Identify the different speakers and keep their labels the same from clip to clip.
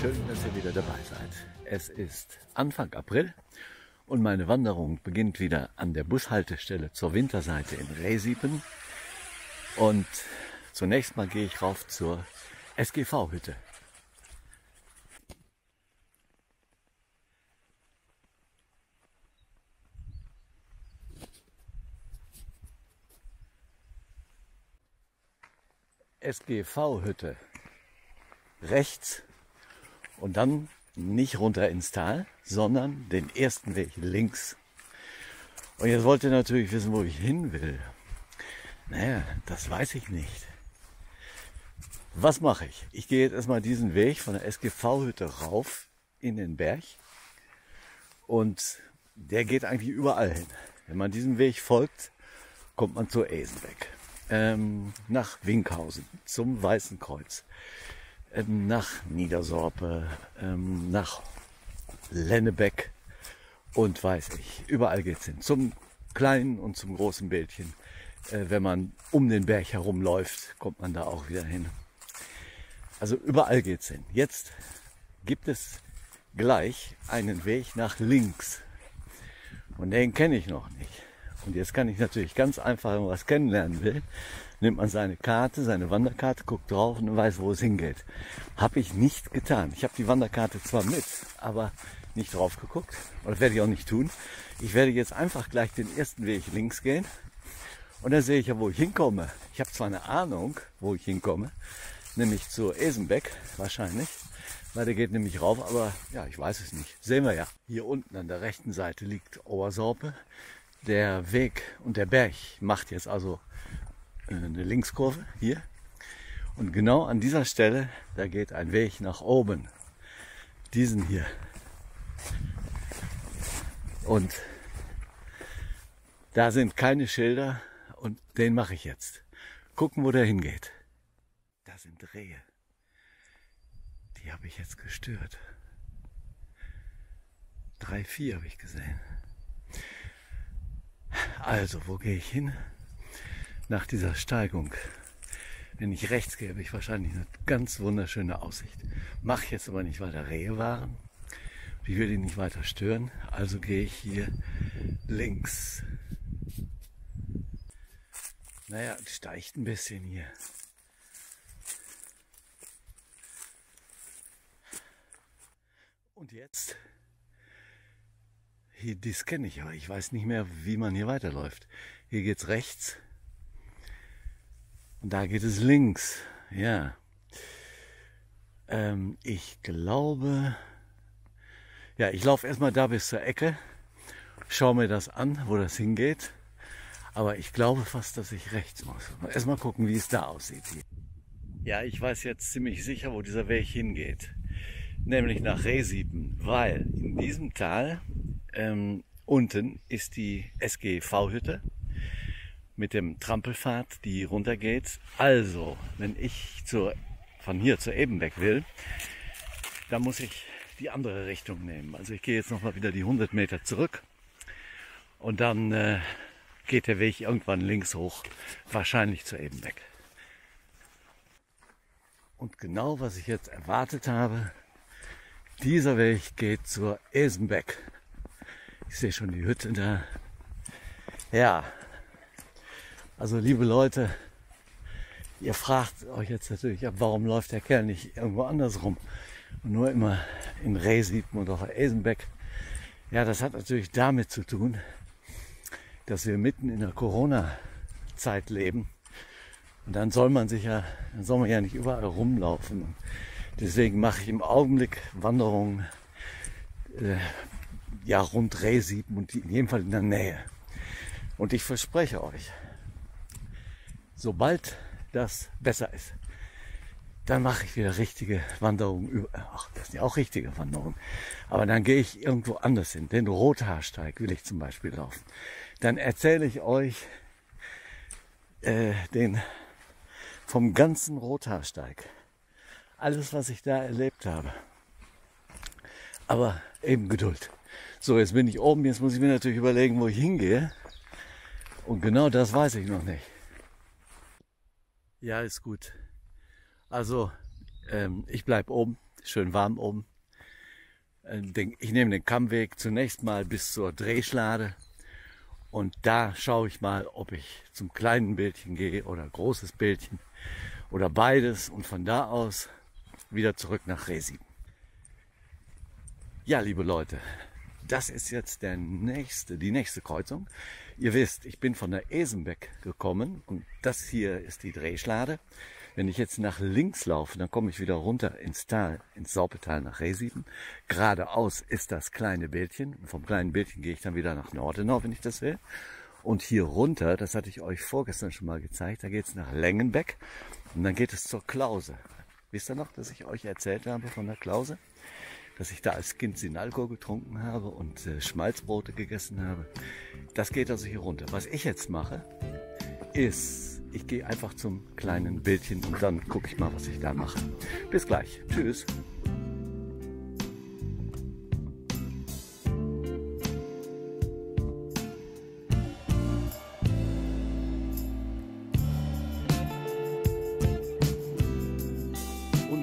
Speaker 1: Schön, dass ihr wieder dabei seid. Es ist Anfang April und meine Wanderung beginnt wieder an der Bushaltestelle zur Winterseite in Resiepen. Und zunächst mal gehe ich rauf zur SGV-Hütte. SGV-Hütte. Rechts und dann nicht runter ins Tal, sondern den ersten Weg links. Und jetzt wollt ihr natürlich wissen, wo ich hin will. Naja, das weiß ich nicht. Was mache ich? Ich gehe jetzt erstmal diesen Weg von der SGV-Hütte rauf in den Berg. Und der geht eigentlich überall hin. Wenn man diesem Weg folgt, kommt man zur Esenbeck. Ähm, nach Winkhausen, zum Weißen Kreuz ähm, nach Niedersorpe, ähm, nach Lennebeck und weiß ich. Überall geht's hin. Zum kleinen und zum großen Bildchen. Äh, wenn man um den Berg herumläuft, kommt man da auch wieder hin. Also überall geht's hin. Jetzt gibt es gleich einen Weg nach links. Und den kenne ich noch nicht. Und jetzt kann ich natürlich ganz einfach, wenn man was kennenlernen will, nimmt man seine Karte, seine Wanderkarte, guckt drauf und weiß, wo es hingeht. Habe ich nicht getan. Ich habe die Wanderkarte zwar mit, aber nicht drauf geguckt. Und das werde ich auch nicht tun. Ich werde jetzt einfach gleich den ersten Weg links gehen. Und dann sehe ich ja, wo ich hinkomme. Ich habe zwar eine Ahnung, wo ich hinkomme, nämlich zur Esenbeck wahrscheinlich, weil der geht nämlich rauf, aber ja, ich weiß es nicht. Sehen wir ja. Hier unten an der rechten Seite liegt Obersorpe. Der Weg und der Berg macht jetzt also eine Linkskurve hier. Und genau an dieser Stelle, da geht ein Weg nach oben. Diesen hier. Und da sind keine Schilder und den mache ich jetzt. Gucken, wo der hingeht. Da sind Rehe. Die habe ich jetzt gestört. Drei, vier habe ich gesehen. Also, wo gehe ich hin? Nach dieser Steigung, wenn ich rechts gehe, habe ich wahrscheinlich eine ganz wunderschöne Aussicht. Mache jetzt aber nicht, weil da Rehe waren. Ich will die nicht weiter stören, also gehe ich hier links. Naja, steigt ein bisschen hier. Und jetzt? Hier, das kenne ich aber. Ich weiß nicht mehr, wie man hier weiterläuft. Hier geht's rechts. Und da geht es links. Ja. Ähm, ich glaube, ja, ich laufe erstmal da bis zur Ecke, schaue mir das an, wo das hingeht. Aber ich glaube fast, dass ich rechts muss. Erstmal gucken, wie es da aussieht hier. Ja, ich weiß jetzt ziemlich sicher, wo dieser Weg hingeht. Nämlich nach Resiepen, weil in diesem Tal ähm, unten ist die SGV-Hütte mit dem Trampelpfad, die runtergeht. Also, wenn ich zur, von hier zur Ebenbeck will, dann muss ich die andere Richtung nehmen. Also ich gehe jetzt nochmal wieder die 100 Meter zurück und dann äh, geht der Weg irgendwann links hoch, wahrscheinlich zur Ebenbeck. Und genau was ich jetzt erwartet habe, dieser Weg geht zur Esenbeck. Ich sehe schon die Hütte da. Ja, also liebe Leute, ihr fragt euch jetzt natürlich, warum läuft der Kerl nicht irgendwo anders rum und nur immer in Resiepen und auch Eisenbeck. Ja, das hat natürlich damit zu tun, dass wir mitten in der Corona-Zeit leben. Und dann soll man sich ja, dann soll man ja nicht überall rumlaufen. Und deswegen mache ich im Augenblick Wanderungen äh, ja rund Resiepen und in jedem Fall in der Nähe. Und ich verspreche euch, sobald das besser ist, dann mache ich wieder richtige Wanderungen. Ach, das sind ja auch richtige Wanderungen. Aber dann gehe ich irgendwo anders hin. Den Rothaarsteig will ich zum Beispiel laufen. Dann erzähle ich euch äh, den vom ganzen Rothaarsteig. Alles, was ich da erlebt habe. Aber eben Geduld. So, jetzt bin ich oben. Jetzt muss ich mir natürlich überlegen, wo ich hingehe. Und genau das weiß ich noch nicht. Ja, ist gut. Also, ähm, ich bleib oben, schön warm oben. Äh, ich nehme den Kammweg zunächst mal bis zur Drehschlade und da schaue ich mal, ob ich zum kleinen Bildchen gehe oder großes Bildchen oder beides und von da aus wieder zurück nach Resi. Ja, liebe Leute, das ist jetzt der nächste, die nächste Kreuzung. Ihr wisst, ich bin von der Esenbeck gekommen und das hier ist die Drehschlade. Wenn ich jetzt nach links laufe, dann komme ich wieder runter ins Tal, ins Saupetal nach Rehsieben. Geradeaus ist das kleine Bildchen. Vom kleinen Bildchen gehe ich dann wieder nach Nordenau, wenn ich das will. Und hier runter, das hatte ich euch vorgestern schon mal gezeigt, da geht es nach Lengenbeck und dann geht es zur Klause. Wisst ihr noch, dass ich euch erzählt habe von der Klause? Dass ich da als Kind Sinalko getrunken habe und äh, Schmalzbrote gegessen habe. Das geht also hier runter. Was ich jetzt mache, ist ich gehe einfach zum kleinen Bildchen und dann gucke ich mal, was ich da mache. Bis gleich. Tschüss.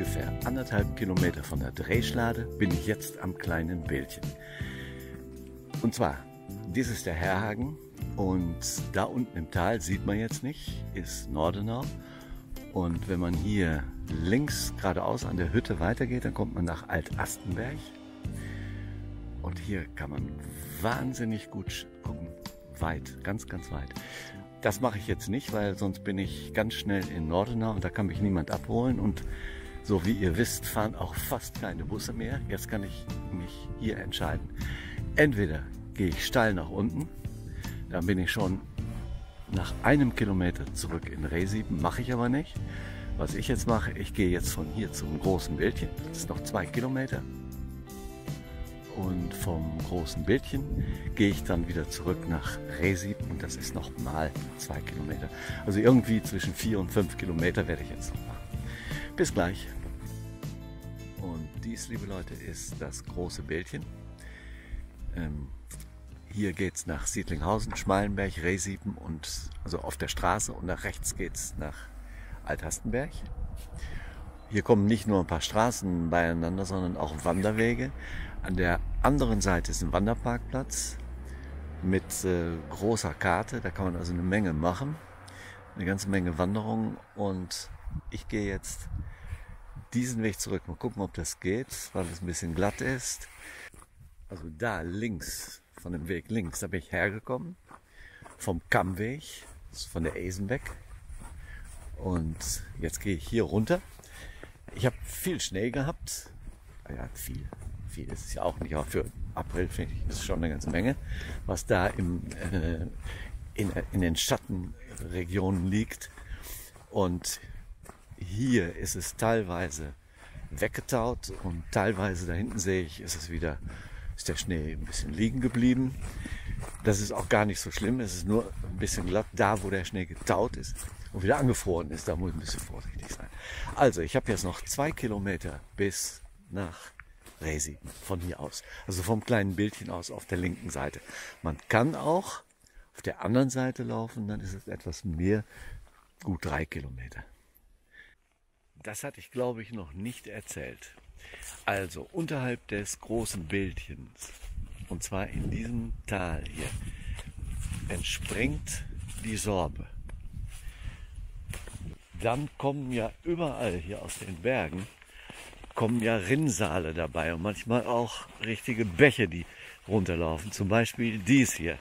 Speaker 1: Ungefähr anderthalb Kilometer von der Drehschlade bin ich jetzt am kleinen Bildchen. Und zwar, dies ist der Herrhagen, und da unten im Tal sieht man jetzt nicht, ist Nordenau. Und wenn man hier links geradeaus an der Hütte weitergeht, dann kommt man nach Alt-Astenberg. Und hier kann man wahnsinnig gut gucken. Weit, ganz, ganz weit. Das mache ich jetzt nicht, weil sonst bin ich ganz schnell in Nordenau und da kann mich niemand abholen. Und so wie ihr wisst, fahren auch fast keine Busse mehr. Jetzt kann ich mich hier entscheiden. Entweder gehe ich steil nach unten dann bin ich schon nach einem Kilometer zurück in Resieben. Mache ich aber nicht. Was ich jetzt mache, ich gehe jetzt von hier zum großen Bildchen. Das ist noch zwei Kilometer. Und vom großen Bildchen gehe ich dann wieder zurück nach Resib und das ist noch mal zwei Kilometer. Also irgendwie zwischen vier und fünf Kilometer werde ich jetzt noch. Bis gleich. Und dies, liebe Leute, ist das große Bildchen. Ähm, hier geht es nach Siedlinghausen, Schmalenberg, Rehsiepen und also auf der Straße und nach rechts geht es nach Althastenberg. Hier kommen nicht nur ein paar Straßen beieinander, sondern auch Wanderwege. An der anderen Seite ist ein Wanderparkplatz mit äh, großer Karte. Da kann man also eine Menge machen, eine ganze Menge Wanderungen. Und ich gehe jetzt diesen Weg zurück. Mal gucken, ob das geht, weil es ein bisschen glatt ist. Also da links von dem Weg links, da bin ich hergekommen, vom Kammweg, von der Eisenbeck. Und jetzt gehe ich hier runter. Ich habe viel Schnee gehabt. Ja, viel. Viel ist es ja auch nicht, aber für April finde ich, ist schon eine ganze Menge, was da im, äh, in, in den Schattenregionen liegt. Und hier ist es teilweise weggetaut und teilweise da hinten sehe ich, ist es wieder ist der Schnee ein bisschen liegen geblieben. Das ist auch gar nicht so schlimm. Es ist nur ein bisschen glatt. Da, wo der Schnee getaut ist und wieder angefroren ist, da muss ich ein bisschen vorsichtig sein. Also, ich habe jetzt noch zwei Kilometer bis nach Resi von hier aus. Also vom kleinen Bildchen aus auf der linken Seite. Man kann auch auf der anderen Seite laufen, dann ist es etwas mehr, gut drei Kilometer. Das hatte ich, glaube ich, noch nicht erzählt. Also unterhalb des großen Bildchens, und zwar in diesem Tal hier, entspringt die Sorbe. Dann kommen ja überall hier aus den Bergen, kommen ja Rinnsale dabei und manchmal auch richtige Bäche, die runterlaufen. Zum Beispiel dies hier.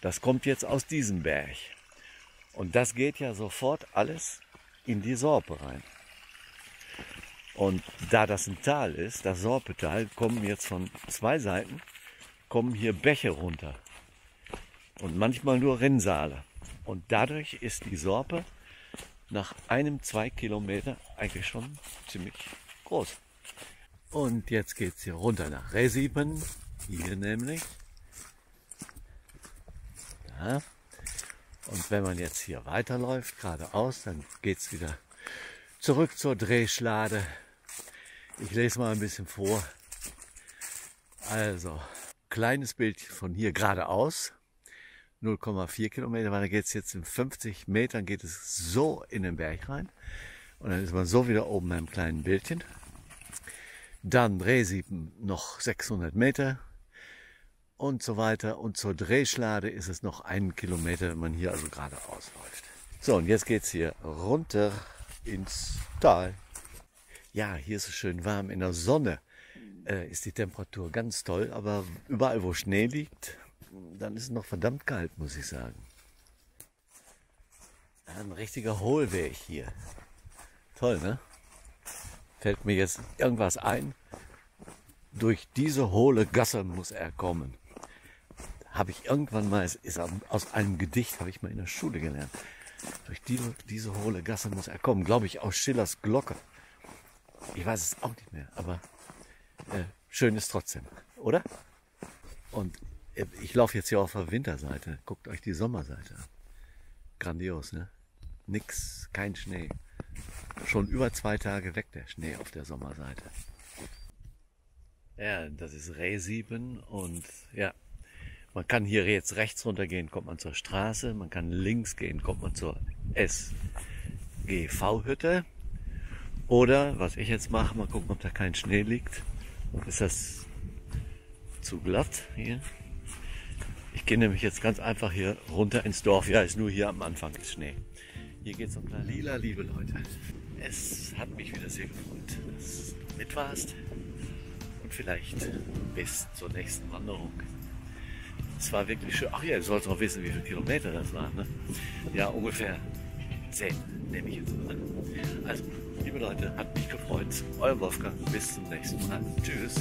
Speaker 1: Das kommt jetzt aus diesem Berg. Und das geht ja sofort alles in die Sorpe rein. Und da das ein Tal ist, das Sorpetal, kommen jetzt von zwei Seiten, kommen hier Bäche runter. Und manchmal nur Rinnsale. Und dadurch ist die Sorpe nach einem, zwei Kilometer eigentlich schon ziemlich groß. Und jetzt geht es hier runter nach Resiben, hier nämlich. Da. Und wenn man jetzt hier weiterläuft, geradeaus, dann geht es wieder zurück zur Drehschlade. Ich lese mal ein bisschen vor. Also, kleines Bild von hier geradeaus. 0,4 Kilometer, weil da geht es jetzt in 50 Metern geht es so in den Berg rein. Und dann ist man so wieder oben beim kleinen Bildchen. Dann Drehsiepen noch 600 Meter und so weiter. Und zur Drehschlade ist es noch einen Kilometer, wenn man hier also geradeaus läuft. So, und jetzt geht's hier runter ins Tal. Ja, hier ist es schön warm. In der Sonne äh, ist die Temperatur ganz toll, aber überall, wo Schnee liegt, dann ist es noch verdammt kalt, muss ich sagen. Ein richtiger Hohlweg hier. Toll, ne? Fällt mir jetzt irgendwas ein? Durch diese hohle Gasse muss er kommen. Habe ich irgendwann mal, ist aus einem Gedicht, habe ich mal in der Schule gelernt. Durch diese, diese hohle Gasse muss er kommen. Glaube ich aus Schillers Glocke. Ich weiß es auch nicht mehr, aber äh, schön ist trotzdem, oder? Und äh, ich laufe jetzt hier auf der Winterseite. Guckt euch die Sommerseite an. Grandios, ne? Nix, kein Schnee. Schon über zwei Tage weg der Schnee auf der Sommerseite. Ja, das ist Rehsieben und ja, man kann hier jetzt rechts runtergehen, kommt man zur Straße, man kann links gehen, kommt man zur SGV-Hütte. Oder, was ich jetzt mache, mal gucken, ob da kein Schnee liegt. Ist das zu glatt hier? Ich gehe nämlich jetzt ganz einfach hier runter ins Dorf. Ja, ist nur hier am Anfang ist Schnee. Hier geht es um Lila, liebe Leute. Es hat mich wieder sehr gefreut, dass du mit warst. Und vielleicht bis zur nächsten Wanderung. Es war wirklich schön. Ach ja, du sollst noch wissen, wie viele Kilometer das waren. Ne? Ja, ungefähr 10, nehme ich jetzt mal an. Also, liebe Leute, hat mich gefreut. Euer Wolfgang. Bis zum nächsten Mal. Tschüss.